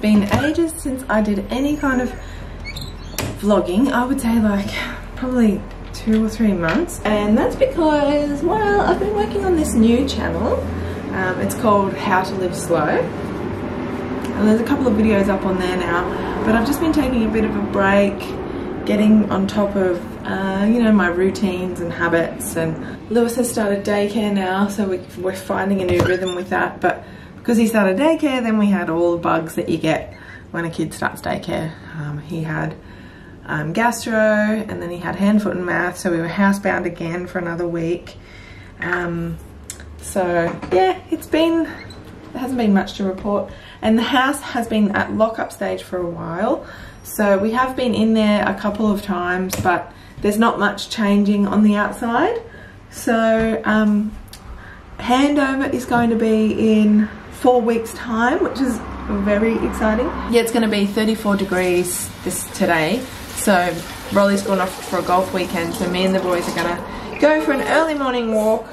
been ages since I did any kind of vlogging. I would say like probably two or three months. And that's because, well, I've been working on this new channel. Um, it's called How to Live Slow. And there's a couple of videos up on there now. But I've just been taking a bit of a break, getting on top of, uh, you know, my routines and habits. And Lewis has started daycare now, so we, we're finding a new rhythm with that. But because he started daycare, then we had all the bugs that you get when a kid starts daycare. Um, he had um, gastro, and then he had hand, foot, and mouth. So we were housebound again for another week. Um, so yeah, it's been, there hasn't been much to report. And the house has been at lockup stage for a while. So we have been in there a couple of times, but there's not much changing on the outside. So um, handover is going to be in four weeks time, which is very exciting. Yeah, it's going to be 34 degrees this today. So Rolly's gone off for a golf weekend, so me and the boys are going to go for an early morning walk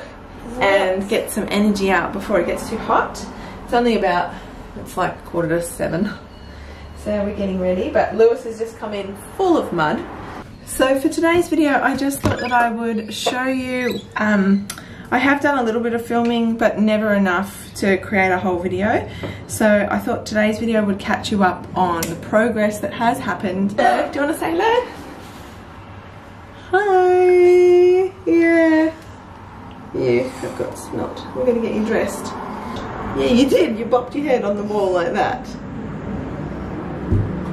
and get some energy out before it gets too hot. It's only about, it's like quarter to seven. So we're getting ready, but Lewis has just come in full of mud. So for today's video, I just thought that I would show you, um, I have done a little bit of filming, but never enough to create a whole video. So I thought today's video would catch you up on the progress that has happened. Do you want to say hello? Hi, yeah. You have got snot. We're going to get you dressed. Yeah, you did. You bopped your head on the wall like that.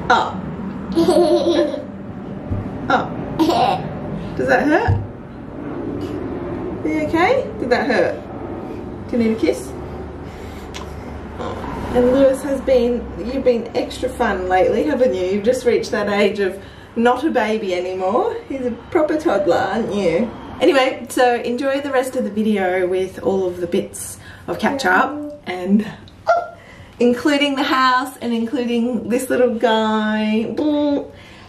Oh. oh. Does that hurt? Are you okay? Did that hurt? Do you need a kiss? Oh. And Lewis has been, you've been extra fun lately, haven't you? You've just reached that age of not a baby anymore. He's a proper toddler, aren't you? Anyway, so enjoy the rest of the video with all of the bits of catch up and oh, including the house and including this little guy.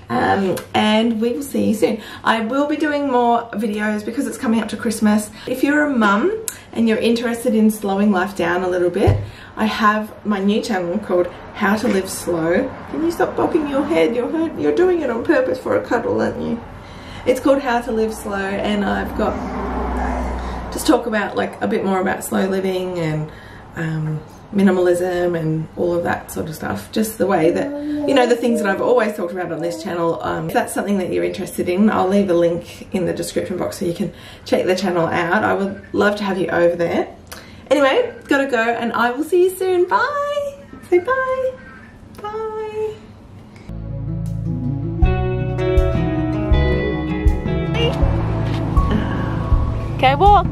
Um, and we will see you soon. I will be doing more videos because it's coming up to Christmas. If you're a mum and you're interested in slowing life down a little bit, I have my new channel called How to Live Slow. Can you stop bopping your head? You're, you're doing it on purpose for a cuddle, aren't you? It's called How to Live Slow and I've got just talk about like a bit more about slow living and um, minimalism and all of that sort of stuff. Just the way that, you know, the things that I've always talked about on this channel. Um, if that's something that you're interested in, I'll leave a link in the description box so you can check the channel out. I would love to have you over there. Anyway, gotta go and I will see you soon. Bye! Say bye! Bye! Okay, walk.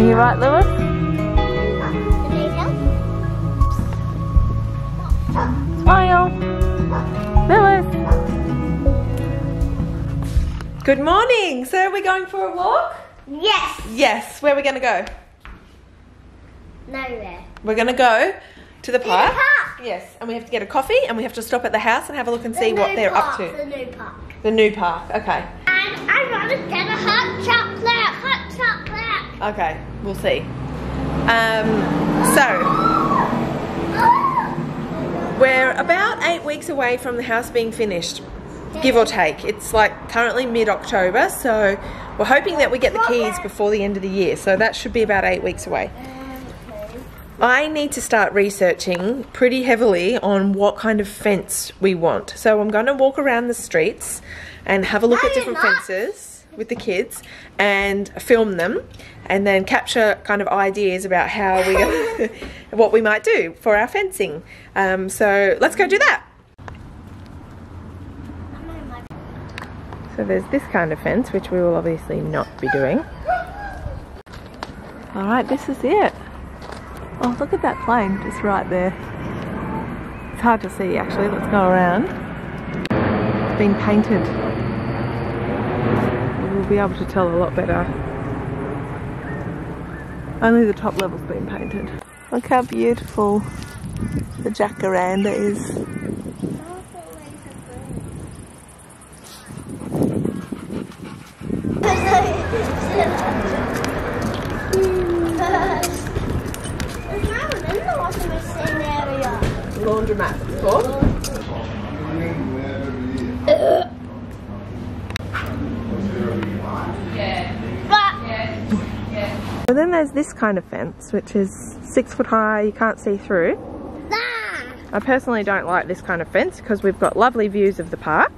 Are you right, Lewis? Smile. Lewis. Good morning. So are we going for a walk? Yes. Yes. Where are we going to go? Nowhere. We're going to go to the park. park. Yes. And we have to get a coffee and we have to stop at the house and have a look and see what they're park, up to. The new park. The new park. Okay. And I want to get a hot chocolate. Okay. We'll see. Um, so, we're about eight weeks away from the house being finished, give or take. It's like currently mid-October, so we're hoping that we get the keys before the end of the year. So that should be about eight weeks away. I need to start researching pretty heavily on what kind of fence we want. So I'm going to walk around the streets and have a look No, at different fences with the kids and film them and then capture kind of ideas about how we what we might do for our fencing. Um, so let's go do that. So there's this kind of fence, which we will obviously not be doing. All right, this is it. Oh, look at that plane just right there. It's hard to see actually. Let's go around. Been painted be able to tell a lot better. Only the top level's been painted. Look how beautiful the jacaranda is. Laundromat. What? And then there's this kind of fence, which is six foot high, you can't see through. I personally don't like this kind of fence because we've got lovely views of the park.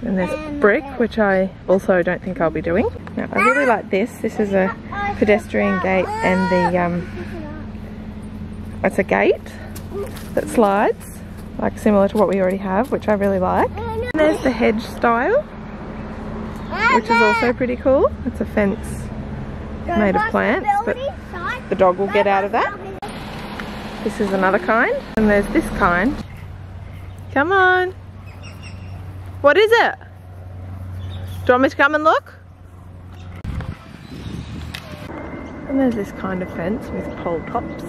And there's brick, which I also don't think I'll be doing. Now, I really like this. This is a pedestrian gate and the, um, it's a gate that slides, like similar to what we already have, which I really like. And there's the hedge style, which is also pretty cool. It's a fence made of plants, but the dog will get out of that. This is another kind, and there's this kind. Come on. What is it? Do you want me to come and look? And there's this kind of fence with pole tops.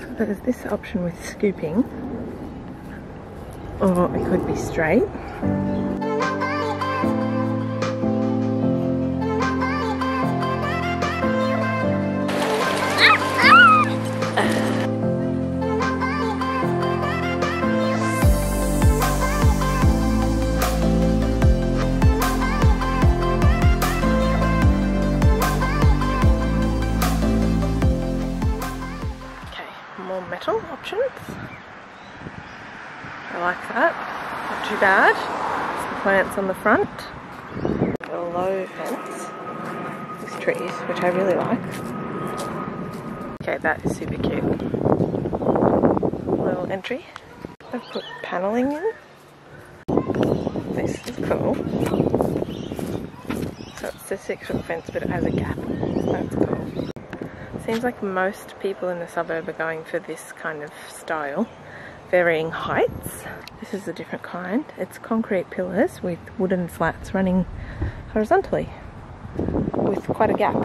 So there's this option with scooping, or it could be straight. Too bad. Some plants on the front. A low fence with trees, which I really like. Okay, that is super cute. Little entry. I've put paneling in. This is cool. So it's a six foot fence, but it has a gap. That's cool. Seems like most people in the suburb are going for this kind of style, varying heights. This is a different kind. It's concrete pillars with wooden slats running horizontally with quite a gap.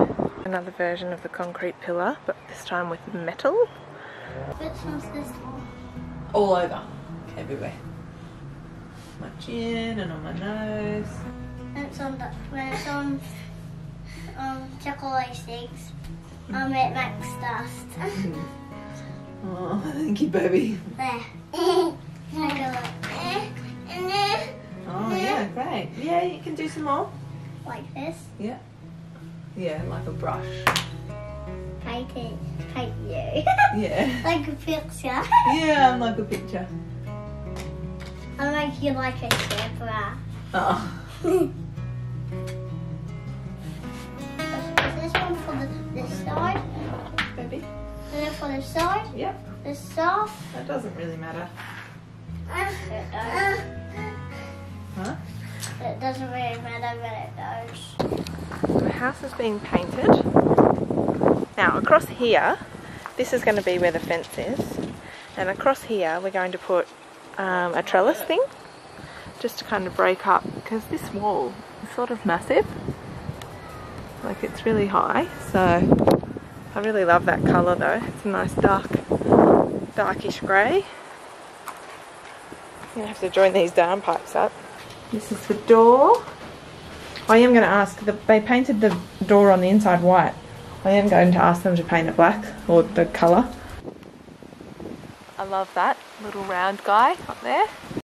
Another version of the concrete pillar, but this time with metal. Which one's this one? All over, everywhere. My chin and on my nose. It's on the, when it's on um, chocolate sticks. Um, it makes dust. Oh, thank you, baby. there. I go like, and then Oh, yeah, great. Yeah, you can do some more. like this. Yeah. Yeah, like a brush. Paint it. Paint you. Yeah. like a picture. Yeah, I'm like a picture. I make you like a zebra. Oh. This one for the this side, Baby? And then for the side, Yep, this side. that doesn't really matter. It does. Huh? It doesn't really matter, but it does. The house is being painted. Now, across here, this is going to be where the fence is. And across here, we're going to put um, a trellis thing just to kind of break up because this wall is sort of massive. Like it's really high, so I really love that colour though. It's a nice dark, darkish grey. I'm gonna have to join these down pipes up. This is the door. I am going to ask, the, they painted the door on the inside white. I am going to ask them to paint it black or the colour. I love that little round guy up there.